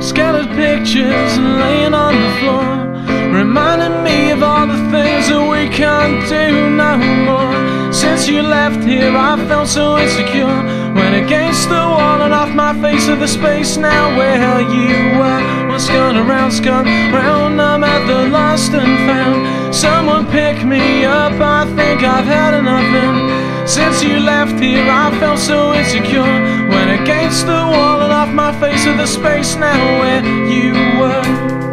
Scattered pictures laying on the floor, reminding me of all the things that we can't do no more. Since you left here, I felt so insecure. Went against the wall and off my face of the space now where you were. What's gone around's gone round. I'm at the lost and found. Someone pick me up. I think I've had enough. And since you left here, I felt so insecure. Went against my face of the space now where you were.